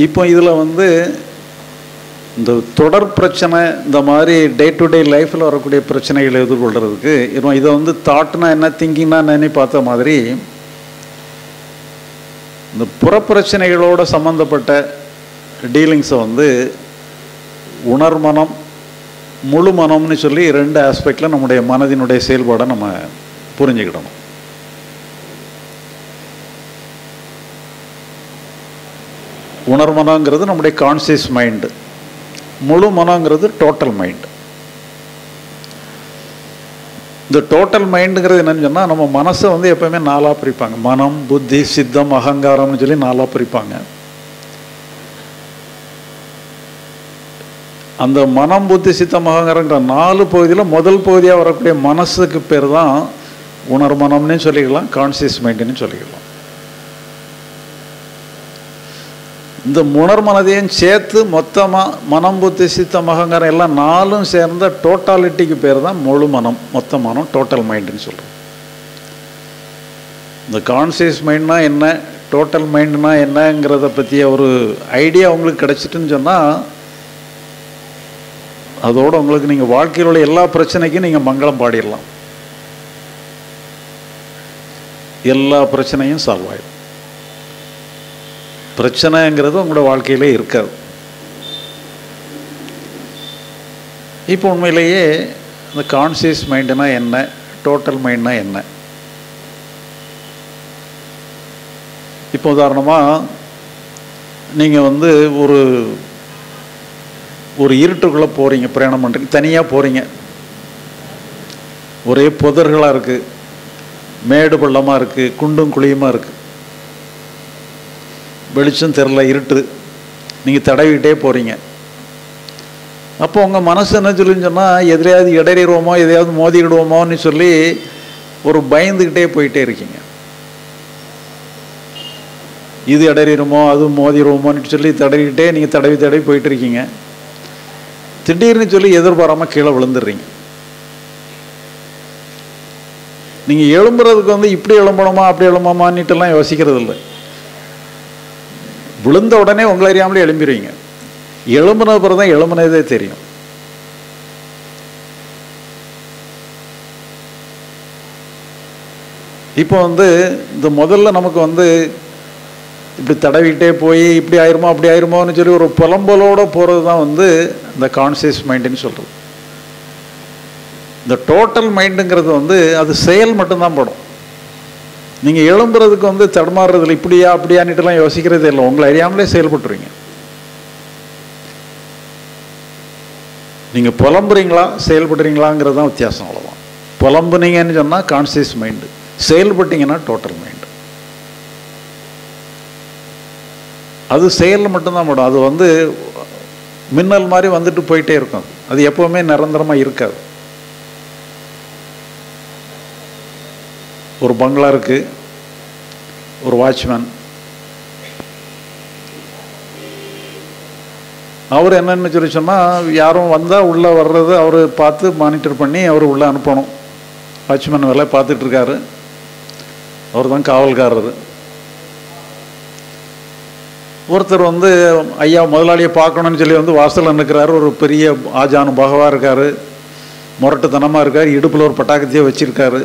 இப்போ இதில் வந்து இந்த தொடர் பிரச்சனை இந்த மாதிரி டே டு டே லைஃப்பில் வரக்கூடிய பிரச்சனைகளை எதிர்கொள்கிறதுக்கு இப்போ இதை வந்து தாட்னா என்ன திங்கிங்னா என்னன்னு பார்த்த மாதிரி இந்த புறப்பிரச்சனைகளோட சம்மந்தப்பட்ட டீலிங்ஸை வந்து உணர்மனம் முழு மனம்னு சொல்லி ரெண்டு ஆஸ்பெக்டில் நம்முடைய மனதினுடைய செயல்பாடை நம்ம புரிஞ்சுக்கிடணும். உணர்மனங்கிறது நம்முடைய கான்சியஸ் மைண்டு முழு மனங்கிறது டோட்டல் மைண்டு இந்த டோட்டல் மைண்டுங்கிறது என்னன்னு சொன்னால் நம்ம மனசை வந்து எப்பவுமே நாலாக பிரிப்பாங்க. மனம் புத்தி சித்தம் அகங்காரம்னு சொல்லி நாலாக பிரிப்பாங்க. அந்த மனம் புத்தி சித்தம் அகங்காரங்கிற நாலு பகுதியில் முதல் பகுதியாக வரக்கூடிய மனசுக்கு பேர் தான் உணர்மனம்னு சொல்லிக்கலாம் கான்சியஸ் மைண்டுன்னு சொல்லிக்கலாம். இந்த உணர்மனதையும் சேர்த்து மொத்தமாக மனம் புத்தி சித்த அகங்காரம் எல்லாம் நாலும் சேர்ந்த டோட்டாலிட்டிக்கு பேர் தான் முழு மனம் மொத்த மனம் டோட்டல் மைண்டுன்னு சொல்கிறோம் இந்த கான்சியஸ் மைண்ட்னா என்ன டோட்டல் மைண்டுனா என்னங்கிறத பற்றிய ஒரு ஐடியா உங்களுக்கு கிடச்சிட்டுன்னு சொன்னால் அதோடு உங்களுக்கு நீங்கள் வாழ்க்கையில் உள்ள எல்லா பிரச்சனைக்கும் நீங்கள் மங்களம் பாடிடலாம். எல்லா பிரச்சனையும் சால்வ் ஆகிடும் பிரச்சனைங்கிறது உங்களோட வாழ்க்கையிலே இருக்காது. இப்போ உண்மையிலேயே இந்த கான்சியஸ் மைண்டுனா என்ன? டோட்டல் மைண்ட்னா என்ன? இப்போ உதாரணமாக நீங்கள் வந்து ஒரு ஒரு இருட்டுக்குள்ளே போகிறீங்க பிரயாணம் பண்ணுறீங்க தனியாக போகிறீங்க ஒரே புதர்களாக இருக்குது மேடு பள்ளமாக இருக்குது குண்டும் குழியுமாக இருக்குது வெளிச்சம் தெரில இருட்டு. நீங்கள் தடவிக்கிட்டே போகிறீங்க அப்போ உங்கள் மனசு என்ன சொல்லுன்னு சொன்னால் எதிரையாவது இடறிடுவோமோ எதையாவது மோதிக்கிடுவோமோன்னு சொல்லி ஒரு பயந்துக்கிட்டே போயிட்டே இருக்கீங்க. இது இடறிடுமோ அது மோதிடுவோமோன்னு சொல்லி தடவிக்கிட்டே நீங்கள் தடவி தடவி போயிட்டு இருக்கீங்க. திடீர்னு சொல்லி எதிர்பாராமல் கீழே விழுந்துடுறீங்க. நீங்கள் எழும்புறதுக்கு வந்து இப்படி எழும்பணுமா அப்படி எழும்பணுமான்னுட்டுலாம் யோசிக்கிறது இல்லை விழுந்த உடனே உங்களை அறியாமலே எழும்பிடுவீங்க எழும்புன பிறகு தான் எழும்புனதே தெரியும். இப்போ வந்து இந்த முதல்ல நமக்கு வந்து இப்படி தடவிட்டே போய் இப்படி ஆயிருமோ அப்படி ஆயிருமோன்னு சொல்லி ஒரு புலம்பலோடு போகிறது தான் வந்து இந்த கான்சியஸ் மைண்டுன்னு சொல்கிறது இந்த டோட்டல் மைண்டுங்கிறது வந்து அது செயல் மட்டும்தான் படும். நீங்கள் எழும்புறதுக்கு வந்து தடுமாறுறதுல இப்படியா அப்படியான்ட்டுலாம் யோசிக்கிறதே இல்லை. உங்களை அறியாமலே செயல்பட்டுருவீங்க நீங்கள் புலம்புறீங்களா செயல்படுறீங்களாங்கிறது தான் வித்தியாசம் அவ்வளோதான் புலம்புனீங்கன்னு சொன்னால் கான்சியஸ் மைண்டு செயல்பட்டீங்கன்னா டோட்டல் மைண்டு அது செயலில் மட்டும்தான் போடும். அது வந்து மின்னல் மாதிரி வந்துட்டு போயிட்டே இருக்கும். அது எப்போவுமே நிரந்தரமாக இருக்காது. ஒரு பங்களா இருக்குது ஒரு வாட்ச்மேன். அவர் என்னென்னு சொல்லி சொன்னால் யாரும் வந்தால் உள்ளே வர்றது அவர் பார்த்து மானிட்டர் பண்ணி அவர் உள்ளே அனுப்பணும். வாட்ச்மேன் வேலை பார்த்துட்ருக்காரு அவர் தான் காவல்காரர். ஒருத்தர் வந்து ஐயா முதலாளியை பார்க்கணும்னு சொல்லி வந்து வாசலில் நிற்கிறாரு ஒரு பெரிய ஆஜானு பகவாக இருக்கார். முரட்டுத்தனமாக இருக்கார். இடுப்பில் ஒரு பட்டாக்கத்தையே வச்சுருக்காரு.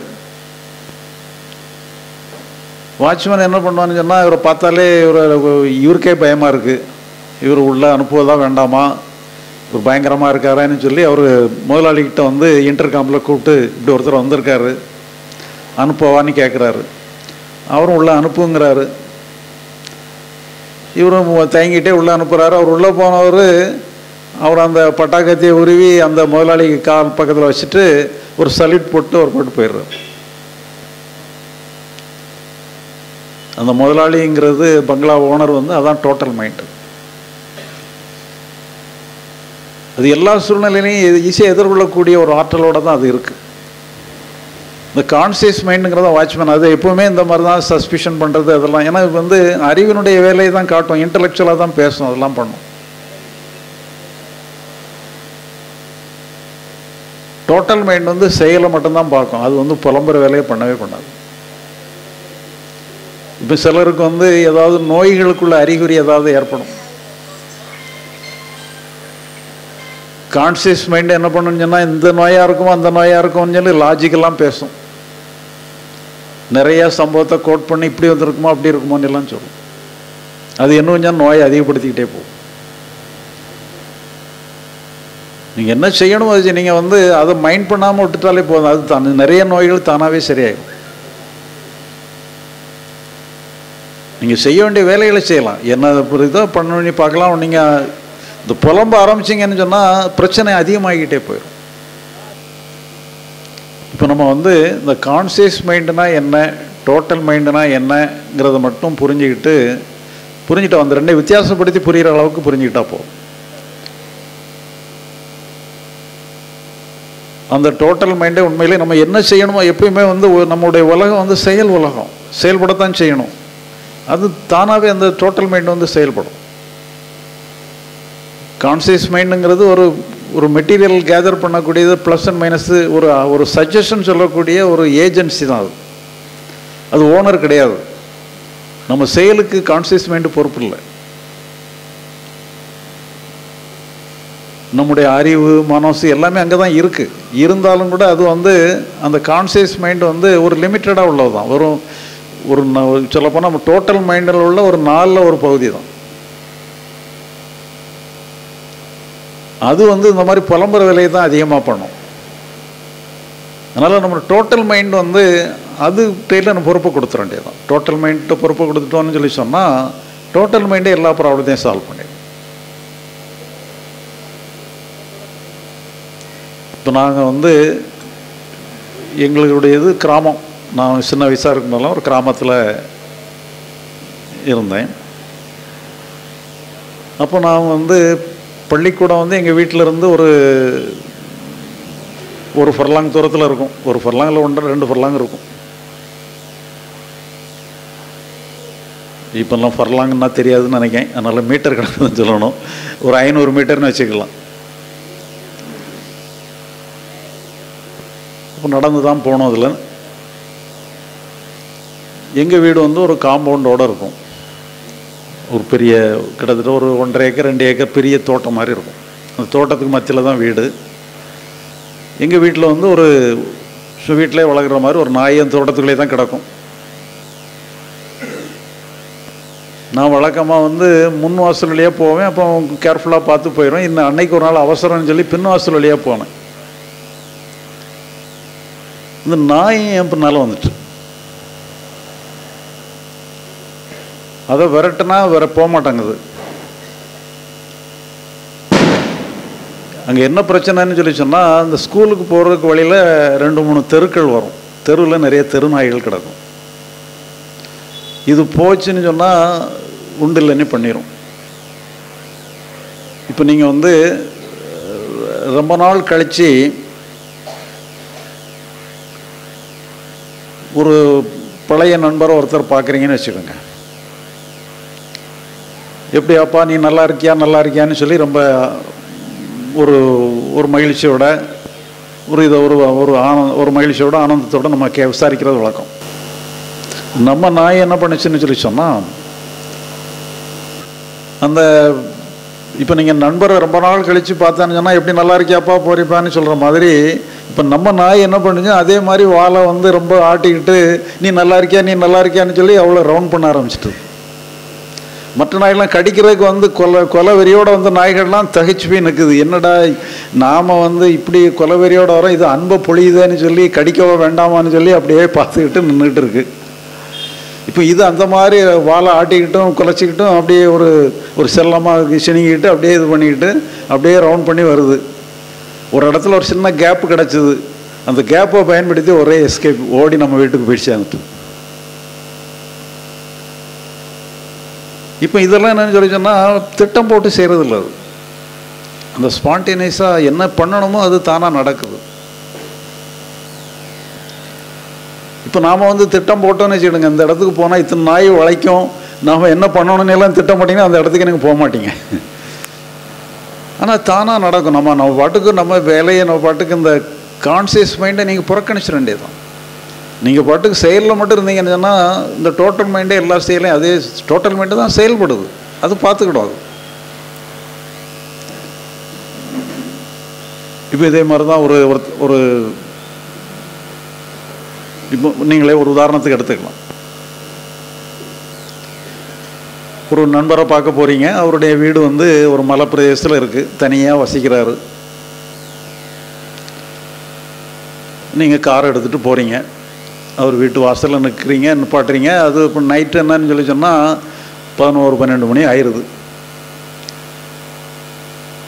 வாட்ச்மேன் என்ன பண்ணுவான்னு சொன்னால் இவரை பார்த்தாலே இவரை இவருக்கே பயமாக இருக்குது இவர் உள்ளே அனுப்புவதா வேண்டாமா? இவர் பயங்கரமாக இருக்காரான்னு சொல்லி அவர் முதலாளிகிட்ட வந்து இன்டர்காமில் கூப்பிட்டு இப்படி ஒருத்தர் வந்திருக்காரு. அனுப்பவான்னு கேட்குறாரு அவரும் உள்ளே அனுப்புங்கிறாரு. இவரும் தயங்கிட்டே உள்ளே அனுப்புகிறாரு அவர் உள்ளே போனவர் அவர் அந்த பட்டாக்கத்தையை உருவி அந்த முதலாளிக்கு கால் பக்கத்தில் வச்சுட்டு ஒரு சல்யூட் போட்டு அவர் போட்டு போயிடுறாரு. அந்த முதலாளிங்கிறது பங்களா ஓனர் வந்து அதான் டோட்டல் மைண்டு அது எல்லா சூழ்நிலையிலையும் ஈஸியாக எதிர்கொள்ளக்கூடிய ஒரு ஆற்றலோடு தான் அது இருக்குது இந்த கான்சியஸ் மைண்டுங்கிறத வாட்ச்மேன் அது எப்போவுமே இந்த மாதிரி தான் சஸ்பிஷன் பண்ணுறது அதெல்லாம். ஏன்னா இது வந்து அறிவினுடைய வேலையை தான் காட்டும். இன்டலெக்சுவலாக தான் பேசணும் அதெல்லாம் பண்ணும். டோட்டல் மைண்ட் வந்து செயலை மட்டும்தான் பார்க்கும். அது வந்து புலம்புற வேலையை பண்ணவே பண்ணாது. இப்போ சிலருக்கு வந்து ஏதாவது நோய்களுக்குள்ள அறிகுறி ஏதாவது ஏற்படும். கான்சியஸ் மைண்டு என்ன பண்ணுன்னு சொன்னால் இந்த நோயாக இருக்கும் அந்த நோயாக இருக்கும்னு சொல்லி லாஜிக்கெல்லாம் பேசும். நிறையா சம்பவத்தை கோட் பண்ணி இப்படி வந்திருக்குமா அப்படி இருக்குமான்னு எல்லாம் சொல்லும். அது என்ன கொஞ்சம் நோயை அதிகப்படுத்திக்கிட்டே போகும். நீங்கள் என்ன செய்யணும் அது நீங்கள் வந்து அதை மைண்ட் பண்ணாமல் விட்டுட்டாலே போதும். அது தான். நிறைய நோய்கள் தானாகவே சரியாயிடும் நீங்கள் செய்ய வேண்டிய வேலைகளை செய்யலாம். என்ன புரியுதோ பண்ணி பார்க்கலாம். நீங்கள் இந்த புலம்ப ஆரம்பிச்சிங்கன்னு சொன்னால் பிரச்சனை அதிகமாகிக்கிட்டே போயிடும். இப்போ நம்ம வந்து இந்த கான்சியஸ் மைண்டுனா என்ன டோட்டல் மைண்டுனா என்னங்கிறத மட்டும் புரிஞ்சுக்கிட்டு புரிஞ்சுட்டோம் அந்த ரெண்டை வித்தியாசப்படுத்தி புரிகிற அளவுக்கு புரிஞ்சுக்கிட்டா போதும். அந்த டோட்டல் மைண்டே உண்மையிலே நம்ம என்ன செய்யணுமோ எப்பயுமே வந்து நம்முடைய உலகம் வந்து செயல் உலகம். செயல்படத்தான் செய்யணும். அது தானாகவே அந்த டோட்டல் மைண்ட் வந்து செயல்படும். கான்சியஸ் மைண்டுங்கிறது ஒரு ஒரு மெட்டீரியல் கேதர் பண்ணக்கூடியது ப்ளஸ் அண்ட் மைனஸ் ஒரு ஒரு சஜஷன் சொல்லக்கூடிய ஒரு ஏஜென்சி தான் அது. அது ஓனர் கிடையாது. நம்ம செயலுக்கு கான்சியஸ் மைண்டு பொறுப்பு இல்லை. நம்முடைய அறிவு மனசு எல்லாமே அங்கே தான் இருக்குது இருந்தாலும் கூட அது வந்து அந்த கான்சியஸ் மைண்டு வந்து ஒரு லிமிட்டடாக உள்ளது தான் வெறும் ஒரு சொல்லப்போனால் நம்ம டோட்டல் மைண்டில் உள்ள ஒரு நாலில் ஒரு பகுதி தான். அது வந்து இந்த மாதிரி புலம்புற வேலையை தான் அதிகமாக பண்ணும். அதனால் நம்ம டோட்டல் மைண்ட் வந்து அது கையில் நம்ம பொறுப்பு கொடுத்துட வேண்டியதுதான். டோட்டல் மைண்ட்டை பொறுப்பு கொடுத்துட்டோம்னு சொல்லி சொன்னால் டோட்டல் மைண்டே எல்லா ப்ராப்ளத்தையும் சால்வ் பண்ணிடும். இப்போ நாங்கள் வந்து எங்களுடைய இது கிராமம். நான் சின்ன வயசாக இருக்கும்போதெல்லாம் ஒரு கிராமத்தில் இருந்தேன். அப்போ நான் வந்து பள்ளிக்கூடம் வந்து எங்கள் வீட்டில் இருந்து ஒரு ஒரு ஃபர்லாங் தூரத்தில் இருக்கும். ஒரு ஃபர்லாங்கில் ஒன்று ரெண்டு ஃபர்லாங் இருக்கும். இப்போல்லாம் ஃபர்லாங்கன்னா தெரியாதுன்னு நினைக்கிறேன். அதனால் மீட்டர் கணக்கு சொல்லணும். ஒரு ஐநூறு மீட்டர்னு வச்சுக்கலாம். அப்போ நடந்து தான் போனோம் அதில். எங்கள் வீடு வந்து ஒரு காம்பவுண்டோடு இருக்கும். ஒரு பெரிய கிட்டத்தட்ட ஒரு ஒன்றரை ஏக்கர் ரெண்டு ஏக்கர் பெரிய தோட்டம் மாதிரி இருக்கும். அந்த தோட்டத்துக்கு மத்தியில் தான் வீடு. எங்கள் வீட்டில் வந்து ஒரு வீட்டிலே வளர்க்குற மாதிரி ஒரு நாய் அந்த தோட்டத்துக்குள்ளே தான் கிடக்கும். நான் வழக்கமாக வந்து முன் வாசல் வழியாக போவேன் அப்போ கேர்ஃபுல்லாக பார்த்து போயிடும் இன்னும் அன்னைக்கு ஒரு நாள் அவசரம்னு சொல்லி பின் வாசல் வழியாக போனேன். இந்த நாய் என் பின்னால் வந்துட்டு அதை விரட்டுனா வேற போக மாட்டேங்குது. அங்கே என்ன பிரச்சனைன்னு சொல்லி சொன்னால் அந்த ஸ்கூலுக்கு போகிறதுக்கு வழியில் ரெண்டு மூணு தெருக்கள் வரும். தெருவில் நிறைய தெரு நாய்கள் கிடக்கும். இது போச்சுன்னு சொன்னால் உண்டு இல்லைன்னு பண்ணிடும் இப்போ நீங்கள் வந்து ரொம்ப நாள் கழித்து ஒரு பழைய நண்பரை ஒருத்தர் பார்க்குறீங்கன்னு வச்சுக்கோங்க. எப்படி அப்பா நீ நல்லா இருக்கியா நல்லா இருக்கியான்னு சொல்லி ரொம்ப ஒரு ஒரு மகிழ்ச்சியோட ஒரு இதை ஒரு ஒரு ஆனந்த ஒரு மகிழ்ச்சியோட ஆனந்தத்தோட நம்ம கே விசாரிக்கிறது வழக்கம். நம்ம நாய் என்ன பண்ணுச்சுன்னு சொல்லி சொன்னால் அந்த இப்போ நீங்கள் நண்பரை ரொம்ப நாள் கழித்து பார்த்தான்னு சொன்னால் எப்படி நல்லா இருக்கியாப்பா போறிப்பான்னு சொல்கிற மாதிரி இப்போ நம்ம நாய் என்ன பண்ணுச்சு அதே மாதிரி வாழை வந்து ரொம்ப ஆட்டிக்கிட்டு நீ நல்லா இருக்கியா நீ நல்லா இருக்கியான்னு சொல்லி அவ்வளோ ரவுண்ட் பண்ண ஆரம்பிச்சிட்டு. மற்ற நாய்கள்லாம் கடிக்கிறதுக்கு வந்து கொலை கொலை வெறியோட வந்து நாய்கள்லாம் தகைச்சு போய் நிற்குது என்னடா நாம் வந்து இப்படி கொலை வெறியோட வரோம் இது அன்பை பொழியுதேன்னு சொல்லி கடிக்கவோ வேண்டாமான்னு சொல்லி அப்படியே பார்த்துக்கிட்டு நின்றுட்டு இருக்கு இப்போ இது அந்த மாதிரி வாழை ஆட்டிக்கிட்டும் குலைச்சிக்கிட்டும் அப்படியே ஒரு ஒரு செல்லமாக சினிங்கிட்டு அப்படியே இது பண்ணிக்கிட்டு அப்படியே ரவுண்ட் பண்ணி வருது. ஒரு இடத்துல ஒரு சின்ன கேப்பு கிடச்சிது. அந்த கேப்பை பயன்படுத்தி ஒரே எஸ்கேப் ஓடி நம்ம வீட்டுக்கு போயிடுச்சு அங்கிட்டு. இப்போ இதெல்லாம் என்னென்னு சொல்லி சொன்னால் திட்டம் போட்டு செய்கிறது இல்லை அது. அந்த ஸ்பான்டேனியஸாக என்ன பண்ணணுமோ அது தானாக நடக்குது. இப்போ நாம் வந்து திட்டம் போட்டோன்னு வச்சுக்கிடுங்க இந்த இடத்துக்கு போனால் இத்தனை நாய் உழைக்கும் நாம் என்ன பண்ணணும்னு எல்லாம் திட்டம் போட்டிங்கன்னா அந்த இடத்துக்கு நீங்கள் போக மாட்டீங்க. ஆனால் தானாக நடக்கும். நம்ம நம்ம பாட்டுக்கு நம்ம வேலையை நம்ம பாட்டுக்கு இந்த கான்சியஸ் மைண்டை நீங்கள் புறக்கணிச்சிட வேண்டியதுதான். நீங்கள் பாட்டுக்கு செயலில் மட்டும் இருந்தீங்கன்னு சொன்னால் இந்த டோட்டல் மைண்டே எல்லா செயலையும் அதே டோட்டல் மைண்டு தான் செயல்படுது. அது பார்த்துக்கிடும் அது. இப்போ இதே மாதிரி தான் ஒரு ஒரு- ஒரு இப்போ நீங்களே ஒரு உதாரணத்துக்கு எடுத்துக்கலாம். ஒரு நண்பரை பார்க்க போகிறீங்க அவருடைய வீடு வந்து ஒரு மலை பிரதேசத்தில் இருக்குது தனியாக வசிக்கிறாரு. நீங்கள் கார் எடுத்துகிட்டு போகிறீங்க அவர் வீட்டு வாசலில் நிற்கிறீங்க நிப்பாட்டுறீங்க. அது இப்போ நைட்டு என்னன்னு சொல்லி சொன்னால் பதினோரு பன்னெண்டு மணி ஆயிடுது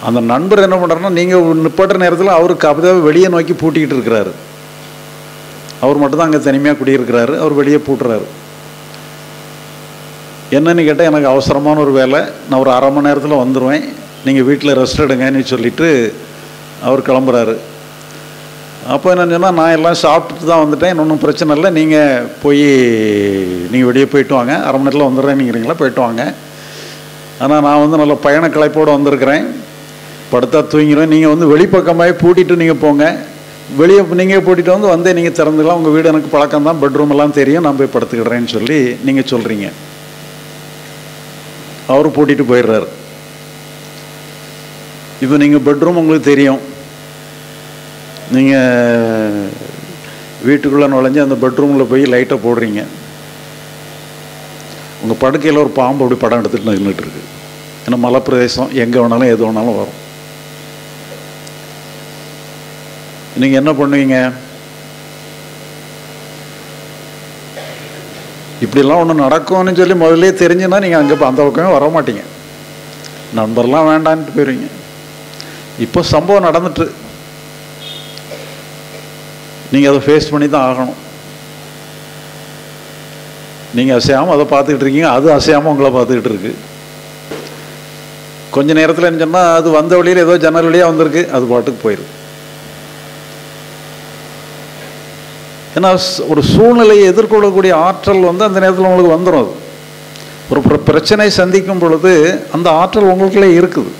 அந்த நண்பர் என்ன பண்ணுறாருன்னா நீங்கள் நிப்பாட்டுற நேரத்தில் அவருக்கு அப்போதான் வெளியே நோக்கி பூட்டிக்கிட்டு இருக்கிறாரு. அவர் மட்டும்தான் அங்கே தனிமையாக குடியிருக்கிறாரு. அவர் வெளியே பூட்டுறாரு. என்னன்னு கேட்டால் எனக்கு அவசரமான ஒரு வேலை. நான் ஒரு அரை மணி நேரத்தில் வந்துடுவேன் நீங்கள் வீட்டில் ரெஸ்ட் எடுங்கன்னு சொல்லிவிட்டு அவர் கிளம்புறாரு. அப்போ என்ன சொன்னால் நான் எல்லாம் சாப்பிட்டுட்டு தான் வந்துட்டேன். ஒன்றும் பிரச்சனை இல்லை. நீங்கள் போய் நீங்கள் வெளியே போயிட்டு வாங்க. அரை மணி நேரத்தில் வந்துடுறேன்னுங்கிறீங்களா? போயிட்டு வாங்க. ஆனால் நான் வந்து நல்ல பயண கலைப்போடு வந்திருக்கிறேன். படுத்தா தூங்கிடுவேன். நீங்கள் வந்து வெளிப்பக்கமாகவே பூட்டிட்டு நீங்கள் போங்க. வெளியே நீங்கள் பூட்டிட்டு வந்து வந்தே நீங்கள் திறந்துக்கலாம். உங்கள் வீடு எனக்கு பழக்கம் தான். பெட்ரூம் எல்லாம் தெரியும். நான் போய் படுத்துக்கிடுறேன்னு சொல்லி நீங்கள் சொல்கிறீங்க அவர் பூட்டிட்டு போயிடுறாரு. இப்போ நீங்கள் பெட்ரூம் உங்களுக்கு தெரியும். நீங்கள் வீட்டுக்குள்ளே நுழைஞ்சு அந்த பெட்ரூமில் போய் லைட்டை போடுறீங்க. உங்கள் படுக்கையில் ஒரு பாம்பு அப்படி படம் எடுத்துட்டு நின்றுட்டு இருக்கு. ஏன்னா மலை பிரதேசம் எங்கே வேணாலும் எது வேணாலும் வரும். நீங்கள் என்ன பண்ணுவீங்க? இப்படிலாம் ஒன்று நடக்கும்னு சொல்லி முதல்ல தெரிஞ்சுன்னா நீங்கள் அங்கே அந்த பக்கமே வர மாட்டீங்க. நண்பர்லாம் வேண்டான்ட்டு போயிடுவீங்க இப்போ சம்பவம் நடந்துட்டு நீங்கள் அதை ஃபேஸ் பண்ணி தான் ஆகணும். நீங்கள் அசையாமல் அதை பார்த்துக்கிட்டு இருக்கீங்க அது அசையாமல் உங்களை பார்த்துக்கிட்டு இருக்கு. கொஞ்ச நேரத்தில் என்ன சொன்னால் அது வந்த வழியில் ஏதோ ஜன்னல் வழியாக வந்திருக்கு அது பாட்டுக்கு போயிடும் ஏன்னா ஒரு சூழ்நிலையை எதிர்கொள்ளக்கூடிய ஆற்றல் வந்து அந்த நேரத்தில் உங்களுக்கு வந்துடும் அது. ஒரு பிரச்சனை சந்திக்கும் பொழுது அந்த ஆற்றல் உங்களுக்குள்ளே இருக்குது.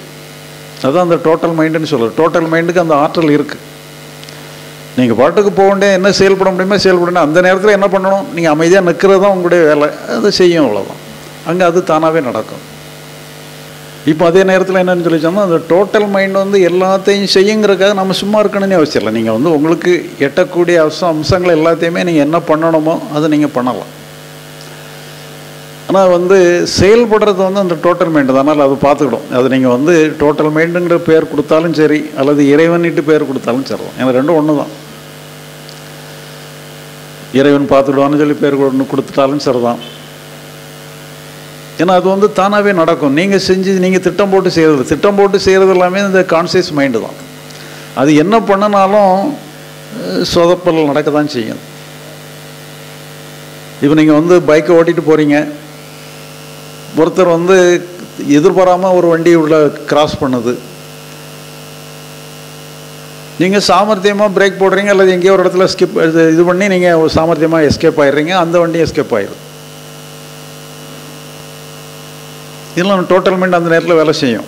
அதுதான் அந்த டோட்டல் மைண்டுன்னு சொல்லுது டோட்டல் மைண்டுக்கு அந்த ஆற்றல் இருக்குது நீங்கள் பாட்டுக்கு போக வேண்டிய என்ன செயல்பட முடியுமோ செயல்படணும் அந்த நேரத்தில் என்ன பண்ணணும்? நீங்கள் அமைதியாக நிற்கிறது தான் உங்களுடைய வேலை. அதை செய்யும் அவ்வளோதான் அங்கே அது தானாகவே நடக்கும். இப்போ அதே நேரத்தில் என்னென்னு சொல்லி சொன்னால் அந்த டோட்டல் மைண்ட் வந்து எல்லாத்தையும் செய்யுங்கிறக்காக நம்ம சும்மா இருக்கணும்னு அவசியம் இல்லை. நீங்கள் வந்து உங்களுக்கு எட்டக்கூடிய அவசம் அம்சங்கள் எல்லாத்தையுமே நீங்கள் என்ன பண்ணணுமோ அதை நீங்கள் பண்ணலாம். ஆனால் வந்து செயல்படுறது வந்து அந்த டோட்டல் மைண்டு தான். அதனால் அது பார்த்துக்கிடும் அது நீங்கள் வந்து டோட்டல் மைண்டுங்கிற பேர் கொடுத்தாலும் சரி அல்லது இறைவனிட்டு பேர் கொடுத்தாலும் சரி. தான் எனக்கு ரெண்டும் ஒன்று தான் இறைவன் பார்த்துடுவான்னு சொல்லி பேர் கொடுத்துட்டாலும் சரிதான். ஏன்னா அது வந்து தானாகவே நடக்கும். நீங்கள் செஞ்சு நீங்கள் திட்டம் போட்டு செய்கிறது திட்டம் போட்டு செய்கிறது எல்லாமே இந்த கான்சியஸ் மைண்டு தான். அது என்ன பண்ணினாலும் சொதப்பல் நடக்க தான் செய்யும். இப்போ நீங்கள் வந்து பைக்கை ஓட்டிகிட்டு போகிறீங்க ஒருத்தர் வந்து எதிர்பாராமல் ஒரு வண்டி உள்ள கிராஸ் பண்ணுது. நீங்கள் சாமர்த்தியமாக பிரேக் போடுறீங்க அல்லது எங்கேயோ ஒரு இடத்துல ஸ்கிப் இது பண்ணி நீங்கள் சாமர்த்தியமாக எஸ்கேப் ஆயிடுறீங்க அந்த வண்டியும் எஸ்கேப் ஆயிடும் இதெல்லாம் டோட்டல் மைண்ட் அந்த நேரத்தில் வேலை செய்யும்.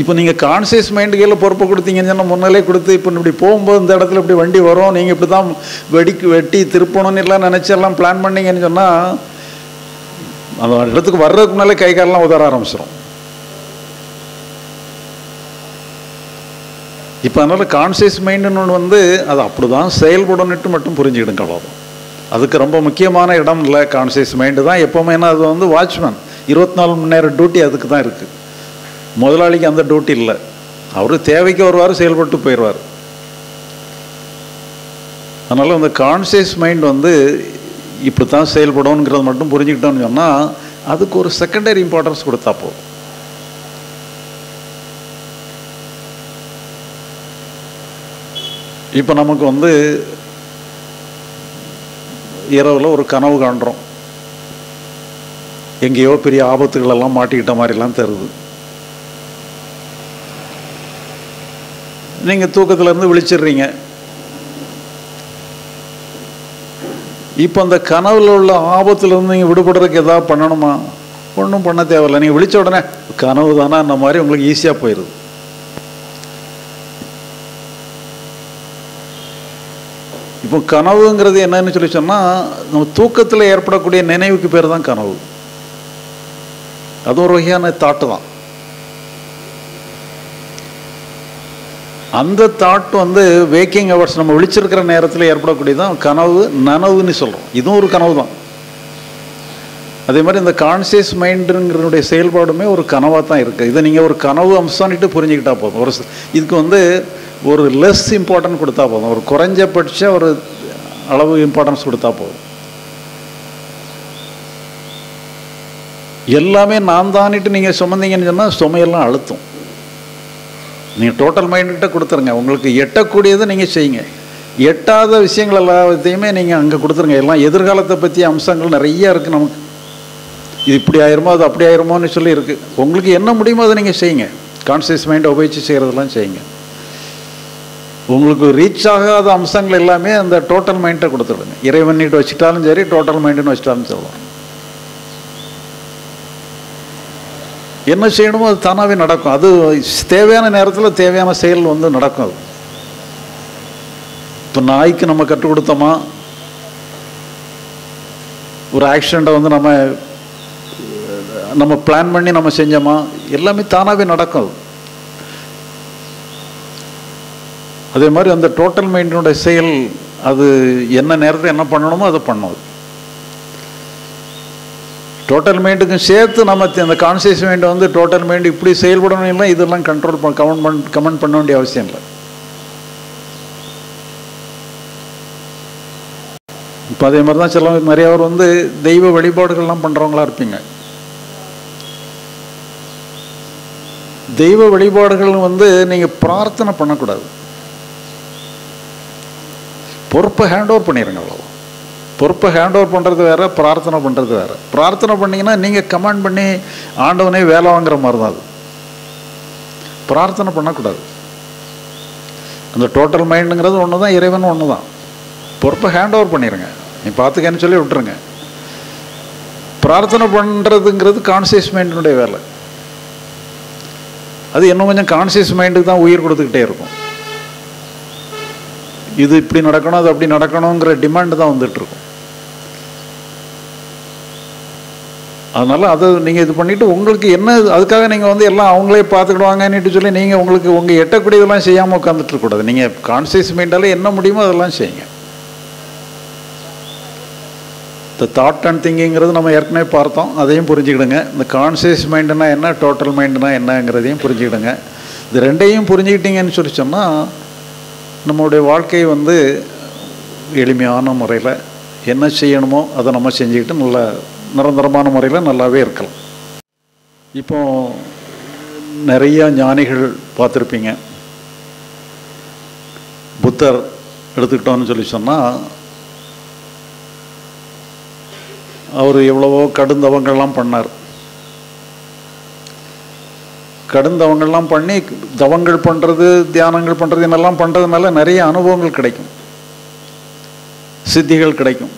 இப்போ நீங்கள் கான்சியஸ் மைண்டு கையில் பொறுப்பு கொடுத்தீங்கன்னு சொன்னால் முன்னாலே கொடுத்து இப்போ இப்படி போகும்போது இந்த இடத்துல இப்படி வண்டி வரும் நீங்கள் இப்படி தான் வெடிக்கு வெட்டி திருப்பணும்னு எல்லாம் நினச்சி எல்லாம் பிளான் பண்ணீங்கன்னு சொன்னால் அந்த இடத்துக்கு வர்றதுக்கு முன்னாலே கை காலெல்லாம் உதற ஆரம்பிச்சிடும் இப்போ அதனால் கான்சியஸ் மைண்டுன்னு ஒன்று வந்து அது அப்படி தான் செயல்படணுட்டு மட்டும் புரிஞ்சுக்கிடும் அவ்வளோதான் அதுக்கு ரொம்ப முக்கியமான இடம் இல்லை கான்சியஸ் மைண்டு தான். எப்போவுமே அது வந்து வாட்ச்மேன் இருபத்தி நாலு மணி நேரம் டியூட்டி அதுக்கு தான் இருக்குது முதலாளிக்கு அந்த டியூட்டி இல்லை. அவர் தேவைக்கு வருவார் செயல்பட்டு போயிடுவார் அதனால் அந்த கான்சியஸ் மைண்ட் வந்து இப்படி தான் செயல்படணுங்கிறத மட்டும் புரிஞ்சுக்கிட்டோம்னு சொன்னால் அதுக்கு ஒரு செகண்டரி இம்பார்ட்டன்ஸ் கொடுத்தா போதும். இப்போ நமக்கு வந்து இரவில் ஒரு கனவு காண்றோம். எங்கேயோ பெரிய ஆபத்துகளெல்லாம் மாட்டிக்கிட்ட மாதிரிலாம் தருது நீங்கள் தூக்கத்திலேருந்து விழிச்சிடுறீங்க. இப்போ அந்த கனவில் உள்ள ஆபத்துலேருந்து நீங்கள் விடுபடுறதுக்கு எதாவது பண்ணணுமா? ஒன்றும் பண்ண தேவையில்லை. நீங்கள் விழிச்ச உடனே கனவு தானே? அந்த மாதிரி உங்களுக்கு ஈஸியாக போயிடுது இப்போ கனவுங்கிறது என்னன்னு சொல்லி சொன்னால் நம்ம தூக்கத்தில் ஏற்படக்கூடிய நினைவுக்கு பேர் தான் கனவு. அது ஒரு வகையான தாட்டு தான். அந்த தாட் வந்து வேக்கிங் ஹவர்ஸ் நம்ம விழிச்சிருக்கிற நேரத்தில் ஏற்படக்கூடியதான் கனவு நனவுன்னு சொல்கிறோம் இதுவும் ஒரு கனவு தான். அதே மாதிரி இந்த கான்சியஸ் மைண்டுங்கிறனுடைய செயல்பாடுமே ஒரு கனவாக தான் இருக்குது இதை நீங்கள் ஒரு கனவு அம்சம்னுட்டு புரிஞ்சுக்கிட்டா போதும். ஒரு இதுக்கு வந்து ஒரு லெஸ் இம்பார்ட்டன்ட் கொடுத்தா போதும். ஒரு குறைஞ்சபட்ச ஒரு அளவு இம்பார்ட்டன்ஸ் கொடுத்தா போதும். எல்லாமே நான் தானிட்டு நீங்கள் சுமந்தீங்கன்னு சொன்னால் சுமையெல்லாம் அழுத்தும். நீங்கள் டோட்டல் மைண்ட்கிட்ட கொடுத்துருங்க. உங்களுக்கு எட்டக்கூடியதை நீங்கள் செய்யுங்க. எட்டாத விஷயங்கள் எல்லாத்தையுமே நீங்கள் அங்கே கொடுத்துருங்க. எல்லாம் எதிர்காலத்தை பற்றிய அம்சங்கள் நிறைய இருக்குது நமக்கு. இது இப்படி ஆயிருமோ அது அப்படி ஆயிருமோன்னு சொல்லி இருக்குது உங்களுக்கு என்ன முடியுமோ அதை நீங்கள் செய்யுங்க. கான்சியஸ் மைண்டை உபயோகித்து செய்கிறதெல்லாம் செய்யுங்க. உங்களுக்கு ரீச் ஆகாத அம்சங்கள் எல்லாமே அந்த டோட்டல் மைண்டை கொடுத்துடுங்க. இறைவன்னிட்டு வச்சுட்டாலும் சரி டோட்டல் மைண்டுன்னு வச்சுட்டாலும் சொல்லலாம் என்ன செய்யணுமோ அது தானாகவே நடக்கும். அது தேவையான நேரத்தில் தேவையான செயல் வந்து நடக்கும் அது. இப்போ நாய்க்கு நம்ம கற்றுக் கொடுத்தோமா? ஒரு ஆக்சிடெண்ட்டை வந்து நம்ம நம்ம பிளான் பண்ணி நம்ம செஞ்சோமா? எல்லாமே தானாகவே நடக்கும் அது. அதே மாதிரி அந்த டோட்டல் மைண்டினுடைய செயல் அது என்ன நேரத்தில் என்ன பண்ணணுமோ அதை பண்ணும் டோட்டல் மைண்டுக்கும் சேர்த்து நம்ம அந்த கான்சியஸ் மைண்ட் வந்து டோட்டல் மைண்ட் இப்படி செயல்படணும் இல்லை இதெல்லாம் கண்ட்ரோல் பண்ண கமெண்ட் பண் கமெண்ட் பண்ண வேண்டிய அவசியம் இல்லை. இப்போ அதே மாதிரி தான் சில நிறைய பேர் வந்து தெய்வ வழிபாடுகள்லாம் பண்ணுறவங்களா இருப்பீங்க. தெய்வ வழிபாடுகள் வந்து நீங்கள் பிரார்த்தனை பண்ணக்கூடாது. பொறுப்பை ஹேண்ட் ஓவர் பண்ணிடுங்க அவ்வளோ பொறுப்பை ஹேண்ட் ஓவர் பண்ணுறது வேற பிரார்த்தனை பண்ணுறது வேறு. பிரார்த்தனை பண்ணிங்கன்னா நீங்கள் கமாண்ட் பண்ணி ஆண்டவனே வேலை வாங்குற மாதிரி தான் அது. பிரார்த்தனை பண்ணக்கூடாது. அந்த டோட்டல் மைண்டுங்கிறது ஒன்று தான் இறைவன் ஒன்று தான் பொறுப்பை ஹேண்ட் ஓவர் பண்ணிடுங்க நீ பார்த்துக்கன்னு சொல்லி விட்டுருங்க. பிரார்த்தனை பண்ணுறதுங்கிறது கான்சியஸ் மைண்டினுடைய வேலை. அது இன்னும் கொஞ்சம் கான்சியஸ் மைண்டுக்கு தான் உயிர் கொடுத்துக்கிட்டே இருக்கும். இது இப்படி நடக்கணும் அது அப்படி நடக்கணுங்கிற டிமாண்ட் தான் வந்துட்டுருக்கும். அதனால் அதை நீங்கள் இது பண்ணிவிட்டு உங்களுக்கு என்ன அதுக்காக நீங்கள் வந்து எல்லாம் அவங்களே பார்த்துக்கிடுவாங்கன்னுட்டு சொல்லி நீங்கள் உங்களுக்கு உங்கள் எட்டக்கூடியதெல்லாம் செய்யாமல் உட்காந்துட்டுருக்கூடாது நீங்கள் கான்சியஸ் மைண்டாலே என்ன முடியுமோ அதெல்லாம் செய்யுங்க. இந்த தாட் அண்ட் திங்கிங்கிறது நம்ம ஏற்கனவே பார்த்தோம். அதையும் புரிஞ்சுக்கிடுங்க. இந்த கான்சியஸ் மைண்டுனா என்ன டோட்டல் மைண்டுனா என்னங்கிறதையும் புரிஞ்சுக்கிடுங்க. இது ரெண்டையும் புரிஞ்சுக்கிட்டீங்கன்னு சொல்லி சொன்னால் நம்மளுடைய வாழ்க்கையை வந்து எளிமையான முறையில் என்ன செய்யணுமோ அதை நம்ம செஞ்சுக்கிட்டு நல்ல நிரந்தரமான முறையில் நல்லாவே இருக்கலாம். இப்போ நிறையா ஞானிகள் பார்த்துருப்பீங்க. புத்தர் எடுத்துக்கிட்டோன்னு சொல்லி சொன்னால் அவர் எவ்வளவோ கடுந்தவங்கள்லாம் பண்ணார். கடுந்தவங்கள்லாம் பண்ணி தவங்கள் பண்ணுறது தியானங்கள் பண்ணுறது என்னெல்லாம் பண்ணுறதுனால நிறைய அனுபவங்கள் கிடைக்கும். சித்திகள் கிடைக்கும்.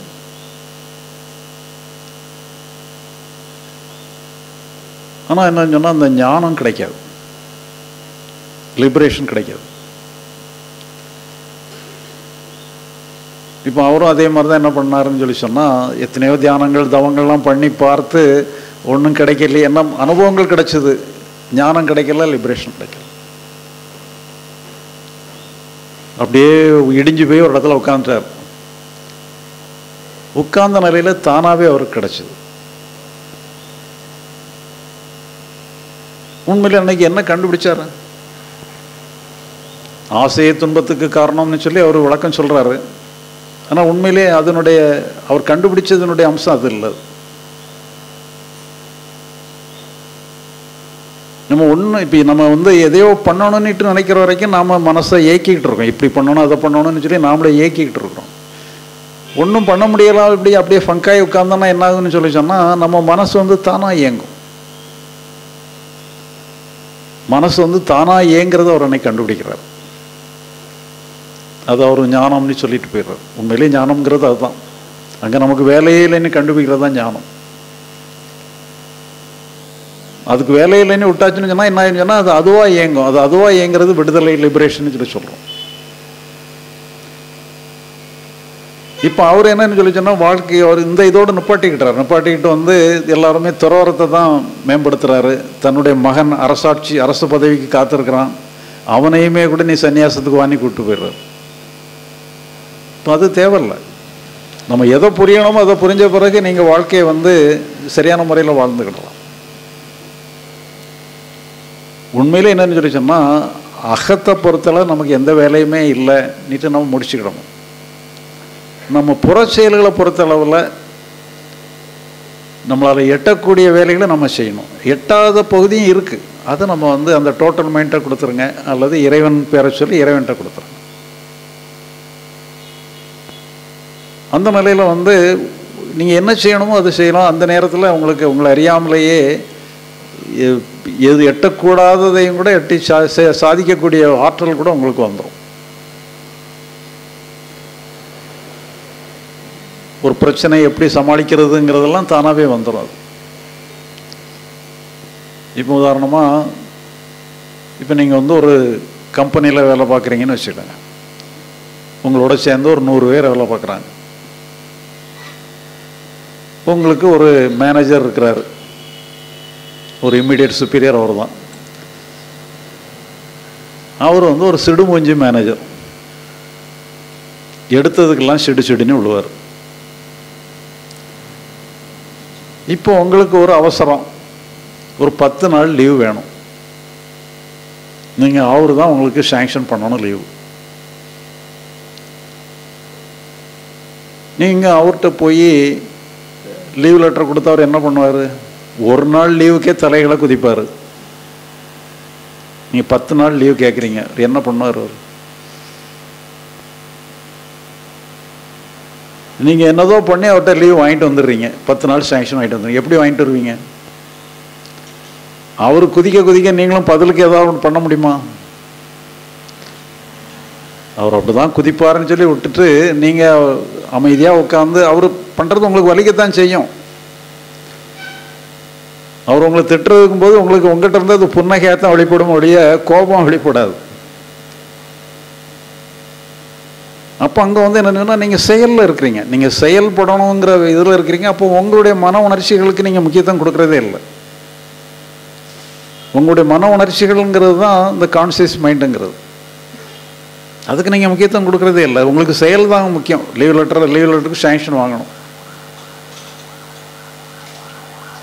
ஆனால் என்ன சொன்னால் அந்த ஞானம் கிடைக்காது. லிபரேஷன் கிடைக்காது. இப்போ அவரும் அதே மாதிரி தான் என்ன பண்ணாருன்னு சொல்லி சொன்னால் எத்தனையோ தியானங்கள் தவங்கள்லாம் பண்ணி பார்த்து ஒன்றும் கிடைக்கலையே என்ன அனுபவங்கள் கிடைச்சது? ஞானம் கிடைக்கல லிபரேஷன் கிடைக்கல. அப்படியே இடிஞ்சு போய் ஒரு இடத்துல உட்காந்துட்டார் உட்கார்ந்த நிலையில் தானாகவே அவருக்கு கிடைச்சது. உண்மையில் அன்னைக்கு என்ன கண்டுபிடிச்சாரு? ஆசையை துன்பத்துக்கு காரணம்னு சொல்லி அவர் விளக்கம் சொல்றாரு. ஆனால் உண்மையிலே அதனுடைய அவர் கண்டுபிடிச்சதனுடைய அம்சம் அது இல்லை. நம்ம ஒன்று இப்போ நம்ம வந்து எதையோ பண்ணணும்னுட்டு நினைக்கிற வரைக்கும் நாம் மனசை ஏக்கிக்கிட்டு இருக்கோம். இப்படி பண்ணணும் அதை பண்ணணும்னு சொல்லி நாமளே ஏக்கிக்கிட்டு இருக்கிறோம். ஒன்றும் பண்ண முடியலாம் இப்படி அப்படியே ஃபங்காய் உட்காந்தோன்னா என்ன ஆகுதுன்னு சொல்லி சொன்னால் நம்ம மனசு வந்து தானாக இயங்கும். மனசு வந்து தானாக இயங்கிறத அவர் அன்னைக்கு கண்டுபிடிக்கிறார். அது அவர் ஞானம்னு சொல்லிட்டு போயிடுறார். உண்மையிலே ஞானம்ங்கிறது அதுதான். அங்கே நமக்கு வேலையே இல்லைன்னு கண்டுபிடிக்கிறது தான் ஞானம். அதுக்கு வேலை இல்லைன்னு விட்டாச்சுன்னு சொன்னால் என்ன ஆயிடுன்னு சொன்னால் அது அதுவாக இயங்கும். அது அதுவாக இயங்குறது விடுதலை லிபரேஷன் சொல்லி சொல்கிறோம் இப்போ அவர் என்னன்னு சொல்லி சொன்னால் வாழ்க்கை அவர் இந்த இதோடு நிப்பாட்டிக்கிட்டார். நிப்பாட்டிக்கிட்டு வந்து எல்லாருமே துறவரத்தை தான் மேம்படுத்துகிறாரு தன்னுடைய மகன் அரசாட்சி அரசு பதவிக்கு காத்திருக்கிறான். அவனையுமே கூட நீ சன்னியாசத்துக்கு வாங்கி கூப்பிட்டு போயிடுறாரு. இப்போ அது தேவையில்லை. நம்ம எதை புரியணுமோ அதை புரிஞ்ச பிறகு நீங்கள் வாழ்க்கையை வந்து சரியான முறையில் வாழ்ந்துக்கிடலாம் உண்மையிலே என்னென்னு சொல்லி சொன்னால் அகத்தை பொறுத்தளவு நமக்கு எந்த வேலையுமே இல்லை. நீட்டு நம்ம முடிச்சுக்கிடணும். நம்ம புற செயல்களை பொறுத்தளவில் நம்மளால் எட்டக்கூடிய வேலைகளை நம்ம செய்யணும். எட்டாத பகுதியும் இருக்குது அதை நம்ம வந்து அந்த டோட்டல் மைண்டை கொடுத்துருங்க. அல்லது இறைவன் பேரை சொல்லி இறைவன்கிட்ட கொடுத்துருங்க. அந்த நிலையில் வந்து நீங்கள் என்ன செய்யணுமோ அது செய்யலாம். அந்த நேரத்தில் உங்களுக்கு உங்களை அறியாமலேயே எது எட்டக்கூடாததையும் கூட எட்டி சா சாதிக்கக்கூடிய ஆற்றல் கூட உங்களுக்கு வந்துடும் ஒரு பிரச்சனை எப்படி சமாளிக்கிறதுங்கிறதெல்லாம் தானாகவே வந்துடும் அது. இப்போ உதாரணமாக இப்போ நீங்கள் வந்து ஒரு கம்பெனியில் வேலை பார்க்குறீங்கன்னு வச்சுக்கோங்க. உங்களோட சேர்ந்து ஒரு நூறு பேர் வேலை பார்க்குறாங்க. உங்களுக்கு ஒரு மேனேஜர் இருக்கிறாரு. ஒரு இம்மிடியட் சுப்பீரியர் அவர் தான் அவர் வந்து ஒரு சிடுமூஞ்சி மேனேஜர் எடுத்ததுக்கெல்லாம் சிடு சிடுன்னு விழுவார். இப்போ உங்களுக்கு ஒரு அவசரம். ஒரு பத்து நாள் லீவ் வேணும். நீங்கள் அவர் தான் உங்களுக்கு சேங்ஷன் பண்ணணும் லீவு நீங்கள் அவர்கிட்ட போய் லீவ் லெட்டர் கொடுத்தா அவர் என்ன பண்ணுவார்? ஒரு நாள் லீவுக்கே தலைகளை குதிப்பார். நீங்கள் பத்து நாள் லீவ் கேட்குறீங்க அவர் என்ன பண்ணார் அவர்? நீங்கள் என்னதோ பண்ணி அவர்கிட்ட லீவ் வாங்கிட்டு வந்துடுறீங்க. பத்து நாள் சேங்ஷன் வாங்கிட்டு வந்து எப்படி வாங்கிட்டு வருவீங்க? அவர் குதிக்க குதிக்க நீங்களும் பதிலுக்கு ஏதாவது ஒன்று பண்ண முடியுமா? அவர் அப்படிதான் குதிப்பாருன்னு சொல்லி விட்டுட்டு நீங்கள் அமைதியாக உட்காந்து அவர் பண்ணுறது உங்களுக்கு வலிக்கத்தான் செய்யும். அவர் உங்களை திட்டுறதுக்கும் போது உங்களுக்கு உங்கள்கிட்ட இருந்து அது புன்னகையாத்தான் வெளிப்படும் ஒழிய கோபம் வெளிப்படாது. அப்போ அங்கே வந்து என்னன்னா நீங்கள் செயலில் இருக்கிறீங்க. நீங்கள் செயல்படணுங்கிற இதில் இருக்கிறீங்க. அப்போ உங்களுடைய மன உணர்ச்சிகளுக்கு நீங்கள் முக்கியத்துவம் கொடுக்குறதே இல்லை. உங்களுடைய மன உணர்ச்சிகள்ங்கிறது தான் இந்த கான்சியஸ் மைண்டுங்கிறது அதுக்கு நீங்கள் முக்கியத்துவம் கொடுக்குறதே இல்லை. உங்களுக்கு செயல் தான் முக்கியம். லீவ் லெட்டர் லீவ் லெட்டருக்கு சேங்ஷன் வாங்கணும்.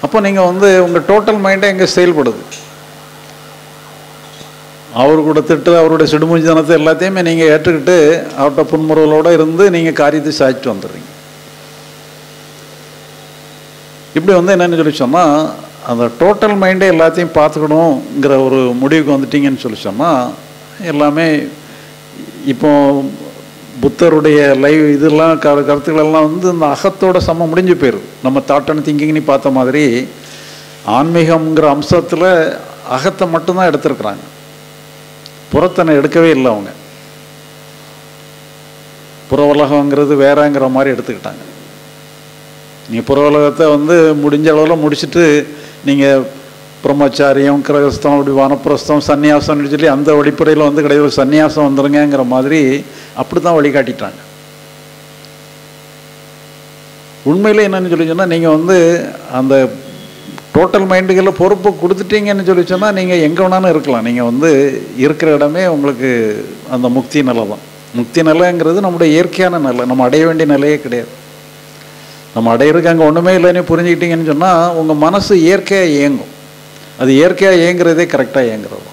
அப்போ நீங்கள் வந்து உங்கள் டோட்டல் மைண்டே எங்கே செயல்படுது? அவர் கூட திட்டு அவருடைய சிடுமூஞ்சித்தனத்தை எல்லாத்தையுமே நீங்கள் ஏற்றுக்கிட்டு அவர்கிட்ட புன்முறுவலோடு இருந்து நீங்கள் காரியத்தை சாய்ச்சிட்டு வந்துடுறீங்க. இப்படி வந்து என்னன்னு சொல்லி சொன்னால் அந்த டோட்டல் மைண்டே எல்லாத்தையும் பார்த்துக்கணுங்கிற ஒரு முடிவுக்கு வந்துட்டீங்கன்னு சொல்லி சொன்னால் எல்லாமே இப்போ புத்தருடைய லைவ் இதெல்லாம் க கருத்துக்கள் எல்லாம் வந்து இந்த அகத்தோட சமம் முடிஞ்சு போயிடும் நம்ம தாட் அண்ட் திங்கிங்னு பார்த்த மாதிரி ஆன்மீகம்ங்கிற அம்சத்தில் அகத்தை மட்டும்தான் எடுத்திருக்கிறாங்க. புறத்தனை எடுக்கவே இல்லை அவங்க. புற உலகங்கிறது வேறங்கிற மாதிரி எடுத்துக்கிட்டாங்க. நீங்கள் புற உலகத்தை வந்து முடிஞ்ச அளவில் முடிச்சுட்டு நீங்கள் பிரம்மச்சாரியம் கிரகஸ்தம் அப்படி வனப்பிரஸ்தம் சன்னியாசம்னு சொல்லி அந்த வழிப்படையில் வந்து கிடையாது சன்னியாசம் வந்துருங்கிற மாதிரி அப்படி தான் வழிகாட்டிட்டாங்க. உண்மையில் என்னன்னு சொல்லி சொன்னால் நீங்கள் வந்து அந்த டோட்டல் மைண்டுகளில் பொறுப்பு கொடுத்துட்டீங்கன்னு சொல்லி சொன்னால் நீங்கள் எங்கே வேணாலும் இருக்கலாம். நீங்கள் வந்து இருக்கிற இடமே உங்களுக்கு அந்த முக்தி நிலை தான். முக்தி நிலைங்கிறது நம்முடைய இயற்கையான நிலை. நம்ம அடைய வேண்டிய நிலையே கிடையாது. நம்ம அடையிறதுக்கு அங்கே ஒன்றுமே இல்லைன்னு புரிஞ்சுக்கிட்டீங்கன்னு சொன்னால் உங்கள் மனசு இயற்கையாக இயங்கும். அது இயற்கையாக இயங்குறதே கரெக்டாக இயங்குறது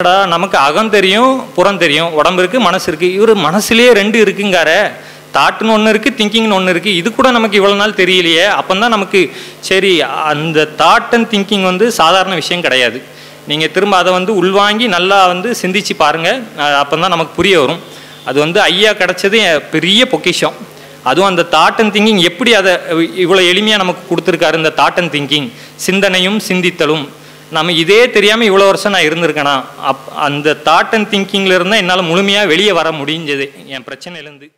என்னடா, நமக்கு அகம் தெரியும் புறம் தெரியும் உடம்பு இருக்கு மனசு இருக்கு. இவர் மனசுலயே ரெண்டு இருக்குங்கார. தாட்டுன்னு ஒன்று இருக்கு திங்கிங்னு ஒன்று இருக்கு. இது கூட நமக்கு இவ்வளோ நாள் தெரியலையே. அப்பந்தான் நமக்கு சரி அந்த தாட் அண்ட் திங்கிங் வந்து சாதாரண விஷயம் கிடையாது. நீங்கள் திரும்ப அதை வந்து உள்வாங்கி நல்லா வந்து சிந்திச்சு பாருங்க. அப்போ தான் நமக்கு புரிய வரும். அது வந்து ஐயா கிடைச்சது என் பெரிய பொக்கிஷம். அதுவும் அந்த தாட் அண்ட் திங்கிங் எப்படி அதை இவ்வளோ எளிமையாக நமக்கு கொடுத்துருக்காரு இந்த தாட் அண்ட் திங்கிங் சிந்தனையும் சிந்தித்தலும். நம்ம இதே தெரியாமல் இவ்வளோ வருஷம் நான் இருந்திருக்கேனா? அப் அந்த தாட் அண்ட் திங்கிங்கில் இருந்தால் என்னால் முழுமையாக வெளியே வர முடிஞ்சது. என் பிரச்சனையிலேருந்து.